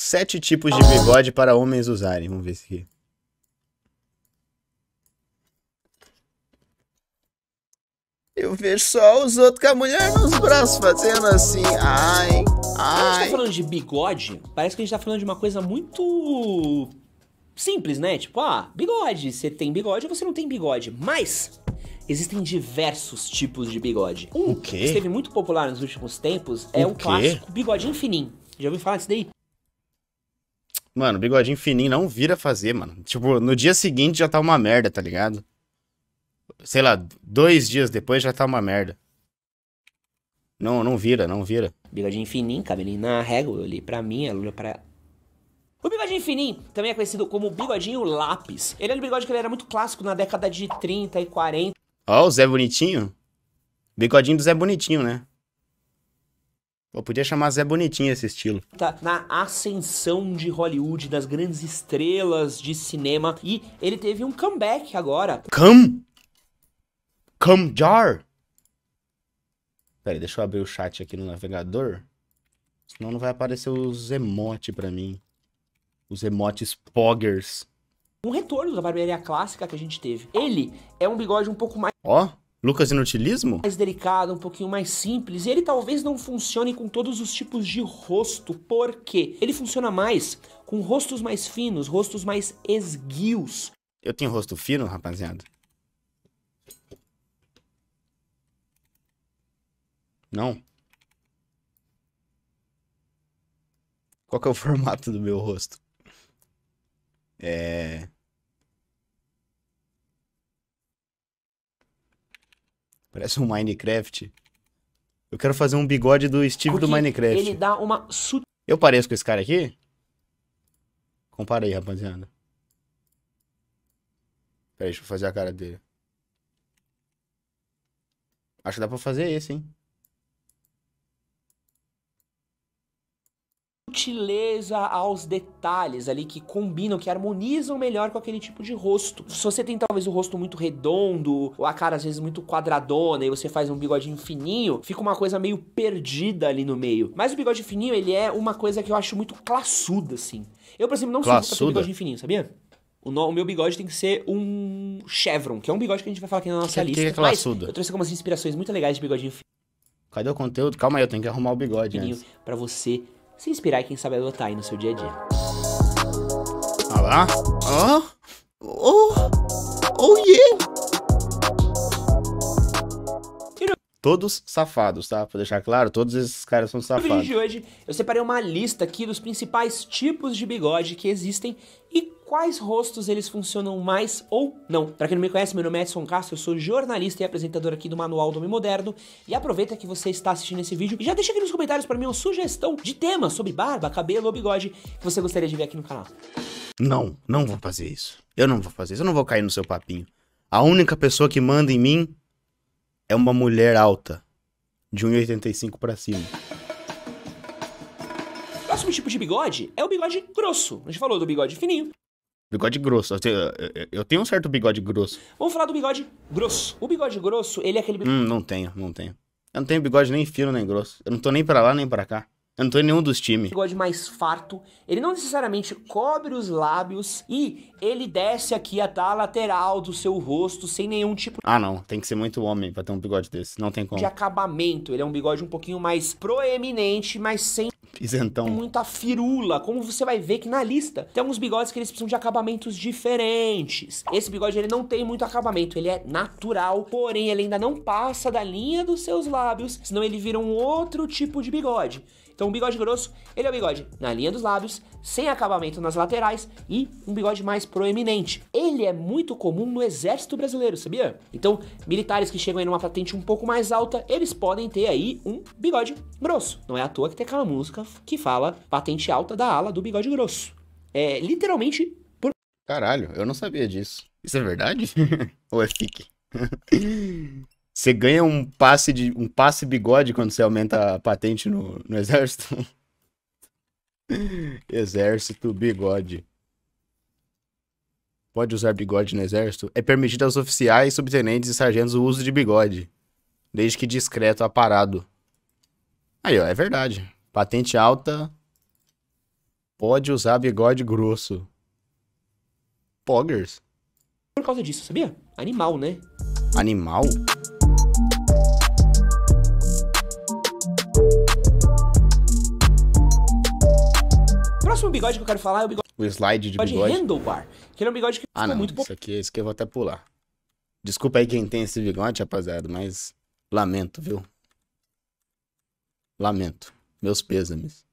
Sete tipos de bigode para homens usarem. Vamos ver esse aqui. Eu vejo só os outros com a mulher nos braços fazendo assim. Ai, Quando a gente tá ai. falando de bigode, parece que a gente tá falando de uma coisa muito simples, né? Tipo, ah, bigode. Você tem bigode ou você não tem bigode. Mas existem diversos tipos de bigode. Um que esteve muito popular nos últimos tempos é O clássico bigodinho fininho. Já ouviu falar disso daí? Mano, bigodinho fininho não vira fazer, mano. Tipo, no dia seguinte já tá uma merda, tá ligado? Sei lá, dois dias depois já tá uma merda. Não, não vira, não vira. Bigodinho fininho, cabelinho na régua, olhei pra mim, ela olhou pra. O bigodinho fininho também é conhecido como bigodinho lápis. Ele é um bigode que ele era muito clássico na década de 30 e 40. Ó, o Zé Bonitinho. Bigodinho do Zé Bonitinho, né? Pô, podia chamar Zé Bonitinho esse estilo. tá na ascensão de Hollywood, das grandes estrelas de cinema. E ele teve um comeback agora. Come! Come jar! Pera aí, deixa eu abrir o chat aqui no navegador. Senão não vai aparecer os emotes pra mim. Os emotes poggers. Um retorno da barbearia clássica que a gente teve. Ele é um bigode um pouco mais Ó, Lucas Inutilismo? delicado, um pouquinho mais simples. E ele talvez não funcione com todos os tipos de rosto. Por quê? Ele funciona mais com rostos mais finos, rostos mais esguios. Eu tenho rosto fino, rapaziada? Não? Qual que é o formato do meu rosto? É. Parece um Minecraft. Eu quero fazer um bigode do Steve do Porque Minecraft. Ele dá uma. Eu pareço com esse cara aqui? Compara aí, rapaziada. Peraí, deixa eu fazer a cara dele. Acho que dá pra fazer esse, hein? Sutileza aos detalhes ali que combinam, que harmonizam melhor com aquele tipo de rosto. Se você tem talvez o rosto muito redondo, ou a cara às vezes muito quadradona, e você faz um bigodinho fininho, fica uma coisa meio perdida ali no meio. Mas o bigode fininho, ele é uma coisa que eu acho muito classuda, assim. Eu, por exemplo, não sou muito bigodinho fininho, sabia? O, no- o meu bigode tem que ser um chevron, que é um bigode que a gente vai falar aqui na nossa Que- que lista. é Mas classuda? eu trouxe algumas inspirações muito legais de bigodinho Cadê o conteúdo? Calma aí, eu tenho que arrumar o bigode fininho pra você se inspirar e quem sabe adotar aí no seu dia a dia. Lá. Ó. Oh. Oh, yeah. Todos safados, tá? Pra deixar claro, todos esses caras são No vídeo safados. de hoje, eu separei uma lista aqui dos principais tipos de bigode que existem e quais rostos eles funcionam mais ou não. Pra quem não me conhece, meu nome é Edson Castro, eu sou jornalista e apresentador aqui do Manual do Homem Moderno. E aproveita que você está assistindo esse vídeo e já deixa aqui nos comentários pra mim uma sugestão de tema sobre barba, cabelo ou bigode que você gostaria de ver aqui no canal. Não, não vou fazer isso. Eu não vou fazer isso. Eu não vou cair no seu papinho. A única pessoa que manda em mim é uma mulher alta. De 1,85 pra cima. Próximo tipo de bigode é o bigode grosso. A gente falou do bigode fininho. Bigode grosso. Eu tenho, eu- tenho um certo bigode grosso. Vamos falar do bigode grosso. O bigode grosso, ele é aquele bigode Hum, não tenho, não tenho. Eu não tenho bigode nem fino nem grosso. Eu não tô nem pra lá nem pra cá. Eu não tô em nenhum dos times. bigode mais farto, ele não necessariamente cobre os lábios e ele desce aqui até a lateral do seu rosto sem nenhum tipo Ah, não. Tem que ser muito homem pra ter um bigode desse. Não tem como. de acabamento. Ele é um bigode um pouquinho mais proeminente, mas sem Isentão. muita firula. Como você vai ver que na lista tem alguns bigodes que eles precisam de acabamentos diferentes. Esse bigode ele não tem muito acabamento, ele é natural, porém ele ainda não passa da linha dos seus lábios, senão ele vira um outro tipo de bigode. Então, o bigode grosso, ele é o bigode na linha dos lábios, sem acabamento nas laterais e um bigode mais proeminente. Ele é muito comum no exército brasileiro, sabia? Então, militares que chegam aí numa patente um pouco mais alta, eles podem ter aí um bigode grosso. Não é à toa que tem aquela música que fala patente alta da ala do bigode grosso. É literalmente por Caralho, eu não sabia disso. Isso é verdade? Ou é fique? Você ganha um passe de um passe bigode quando você aumenta a patente no, no exército? exército bigode. Pode usar bigode no exército? É permitido aos oficiais, subtenentes e sargentos o uso de bigode, desde que discreto aparado. Aí, ó, é verdade. Patente alta pode usar bigode grosso. Poggers? Por causa disso, sabia? Animal, né? Animal? Próximo bigode que eu quero falar é o bigode O slide de de bigode? handlebar. Que ele é um bigode que Ah, não. muito Isso aqui, isso aqui eu vou até pular. Desculpa aí quem tem esse bigode, rapaziada, mas lamento, viu? Lamento. Meus pêsames.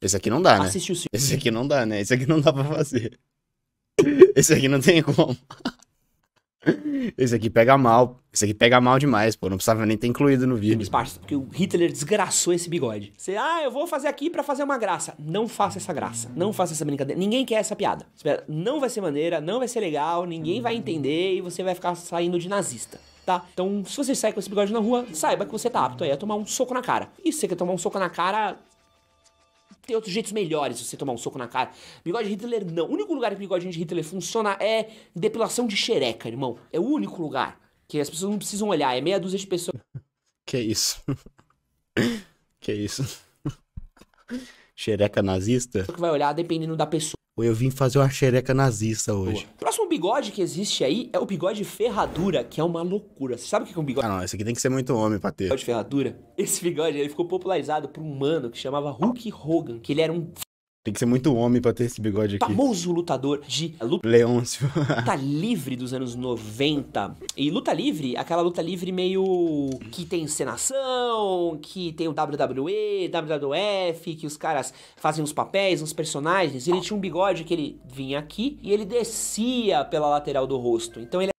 Esse aqui não dá, né? Filme. Esse aqui não dá, né? Esse aqui não dá pra fazer. Esse aqui não tem como. Esse aqui pega mal. Esse aqui pega mal demais, pô. Não precisava nem ter incluído no vídeo. Parça, porque o Hitler desgraçou esse bigode. Você, ah, eu vou fazer aqui pra fazer uma graça. Não faça essa graça. Não faça essa brincadeira. Ninguém quer essa piada. Não vai ser maneira, não vai ser legal, ninguém vai entender e você vai ficar saindo de nazista. Tá? Então, se você sair com esse bigode na rua, saiba que você tá apto aí a tomar um soco na cara. E se você quer tomar um soco na cara, tem outros jeitos melhores de você tomar um soco na cara. Bigode de Hitler não. O único lugar que o bigode de Hitler funciona é depilação de xereca, irmão. É o único lugar que as pessoas não precisam olhar. É meia dúzia de pessoas Que isso? que isso? Xereca nazista? que vai olhar dependendo da pessoa. Ou eu vim fazer uma xereca nazista hoje. Próximo bigode que existe aí é o bigode ferradura, que é uma loucura. Você sabe o que é um bigode Ah, não. Esse aqui tem que ser muito homem pra ter. de ferradura? Esse bigode ele ficou popularizado por um mano que chamava Hulk Hogan, que ele era um Tem que ser muito homem pra ter esse bigode aqui. famoso lutador de luta Leôncio. livre dos anos 90. E luta livre, aquela luta livre meio que tem encenação, que tem o WWE, WWF, que os caras fazem os papéis, uns personagens. Ele tinha um bigode que ele vinha aqui e ele descia pela lateral do rosto. Então ele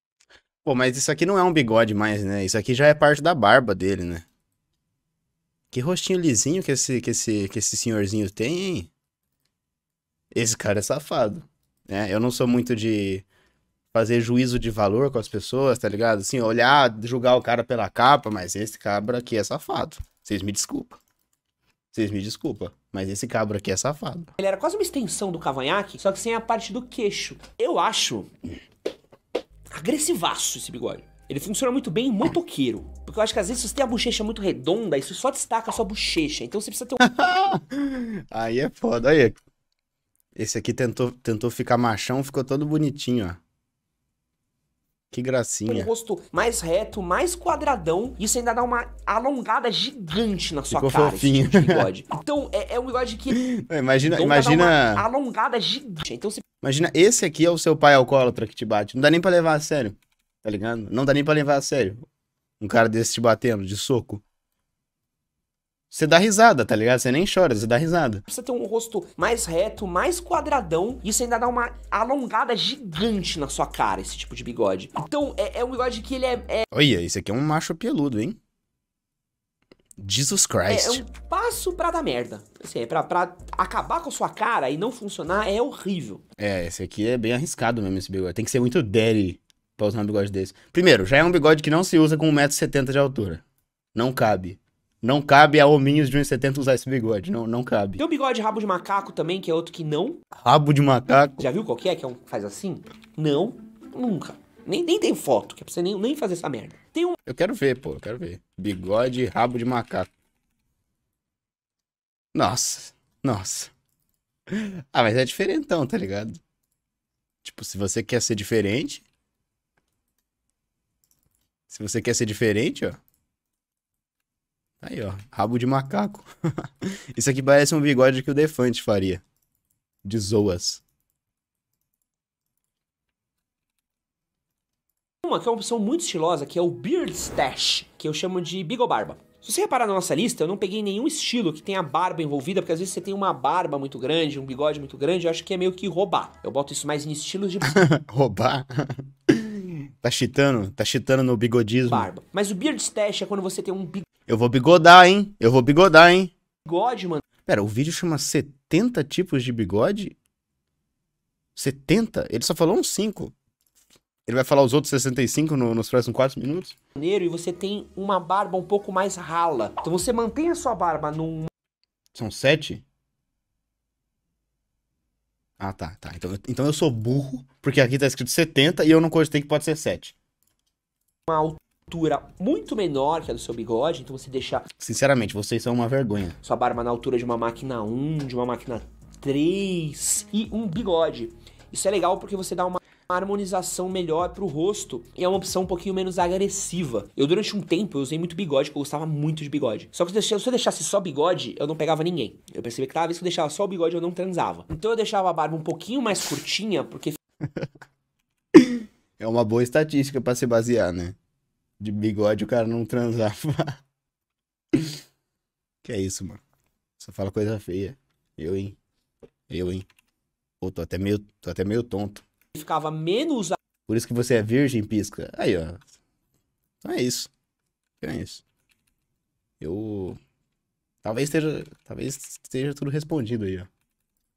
Pô, mas isso aqui não é um bigode mais, né? Isso aqui já é parte da barba dele, né? Que rostinho lisinho que esse, que esse, que esse senhorzinho tem, hein? Esse cara é safado. Né? Eu não sou muito de fazer juízo de valor com as pessoas, tá ligado? Assim, olhar, julgar o cara pela capa, mas esse cabra aqui é safado. Vocês me desculpam. Vocês me desculpam, mas esse cabra aqui é safado. Ele era quase uma extensão do cavanhaque, só que sem a parte do queixo. Eu acho agressivaço esse bigode. Ele funciona muito bem em motoqueiro. Porque eu acho que às vezes se você tem a bochecha muito redonda, isso só destaca a sua bochecha. Então você precisa ter um Aí é foda, aí. Esse aqui tentou, tentou ficar machão, ficou todo bonitinho, ó. Que um gracinha. rosto mais reto, mais quadradão. Isso ainda dá uma alongada gigante na sua Ficou cara, fofinho. tipo de bigode. Então, é, é um bigode que Imagina, imagina, alongada gigante. Então você imagina, esse aqui é o seu pai alcoólatra que te bate. Não dá nem pra levar a sério, tá ligado? Não dá nem pra levar a sério. Um cara desse te batendo, de soco. Você dá risada, tá ligado? Você nem chora, você dá risada. precisa ter um rosto mais reto, mais quadradão. Isso ainda dá uma alongada gigante na sua cara, esse tipo de bigode. Então, é, é um bigode que ele é, é, Olha, esse aqui é um macho peludo, hein? Jesus é, Christ. é um passo pra dar merda. Assim, é pra, pra acabar com a sua cara e não funcionar é horrível. É, esse aqui é bem arriscado mesmo, esse bigode. Tem que ser muito daddy pra usar um bigode desse. Primeiro, já é um bigode que não se usa com 1,70m de altura. Não cabe. Não cabe a hominhos de 1,70m usar esse bigode. Não, não cabe. Tem o bigode rabo de macaco também, que é outro que não. Rabo de macaco. Já viu qual que é? Que é um que faz assim? Não, nunca. Nem, nem tem foto, que é pra você nem, nem fazer essa merda. Tem um Eu quero ver, pô. Eu quero ver. Bigode e rabo de macaco. Nossa. Nossa. Ah, mas é diferentão, tá ligado? Tipo, se você quer ser diferente. Se você quer ser diferente, ó. Aí, ó. Rabo de macaco. Isso aqui parece um bigode que o Defante faria. De zoas. Uma que é uma opção muito estilosa, que é o Beard Stash, que eu chamo de Bigobarba. Se você reparar na nossa lista, eu não peguei nenhum estilo que tenha barba envolvida, porque às vezes você tem uma barba muito grande, um bigode muito grande, eu acho que é meio que roubar. Eu boto isso mais em estilos de Roubar. tá chitando? Tá chitando no bigodismo. barba. Mas o Beard Stash é quando você tem um Eu vou bigodar, hein? Eu vou bigodar, hein? bigode, mano. Pera, o vídeo chama 70 tipos de bigode? 70? Ele só falou uns 5. Ele vai falar os outros 65 no, nos próximos 4 minutos? E você tem uma barba um pouco mais rala. Então você mantém a sua barba num São 7? Ah, tá, tá. Então, então eu sou burro, porque aqui tá escrito 70 e eu não cogitei que pode ser 7. uma altura muito menor que a do seu bigode, então você deixa Sinceramente, vocês são uma vergonha. sua barba na altura de uma máquina 1, de uma máquina três e um bigode. Isso é legal porque você dá uma harmonização melhor pro rosto e é uma opção um pouquinho menos agressiva. Eu durante um tempo eu usei muito bigode, porque eu gostava muito de bigode. Só que se eu deixasse só bigode, eu não pegava ninguém. Eu percebi que cada vez que eu deixava só o bigode eu não transava. Então eu deixava a barba um pouquinho mais curtinha, porque é uma boa estatística para se basear, né? De bigode o cara não transava. que é isso, mano? Só fala coisa feia. Eu, hein? Eu, hein? Pô, tô até meio, tô até meio tonto ficava menos. Por isso que você é virgem, pisca. Aí, ó. Então é isso. Então é isso. Eu. Talvez esteja. Talvez esteja tudo respondido aí, ó.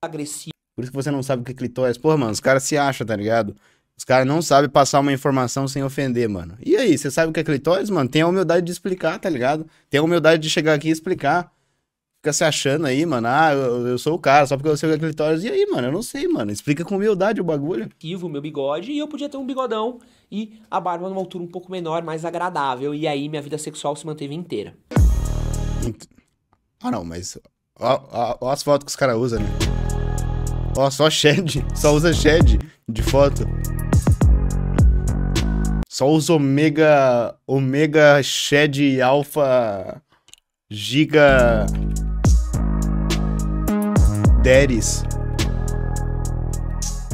Agressivo. Por isso que você não sabe o que é clitóris. Porra, mano, os caras se acham, tá ligado? Os caras não sabem passar uma informação sem ofender, mano. E aí, você sabe o que é clitóris, mano? Tem a humildade de explicar, tá ligado? Tem a humildade de chegar aqui e explicar fica se achando aí, mano. Ah, eu, eu sou o cara, só porque eu sei o que é clitóris. E aí, mano, eu não sei, mano. Explica com humildade o bagulho. o meu bigode e eu podia ter um bigodão e a barba numa altura um pouco menor, mais agradável. E aí minha vida sexual se manteve inteira. Ah, não, mas. Ó as fotos que os caras usam, né? Ó, só shed. Só usa shed de foto. Só usa Omega. Omega Shed Alpha. Giga. Deres.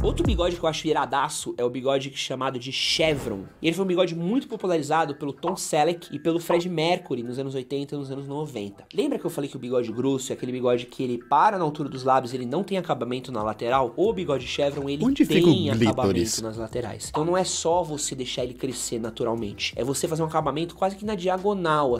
Outro bigode que eu acho iradaço é o bigode chamado de Chevron. E ele foi um bigode muito popularizado pelo Tom Selleck e pelo Fred Mercury nos anos 80 e nos anos 90. Lembra que eu falei que o bigode grosso é aquele bigode que ele para na altura dos lábios, ele não tem acabamento na lateral? O bigode Chevron, ele Onde tem acabamento nas laterais. Então não é só você deixar ele crescer naturalmente, é você fazer um acabamento quase que na diagonal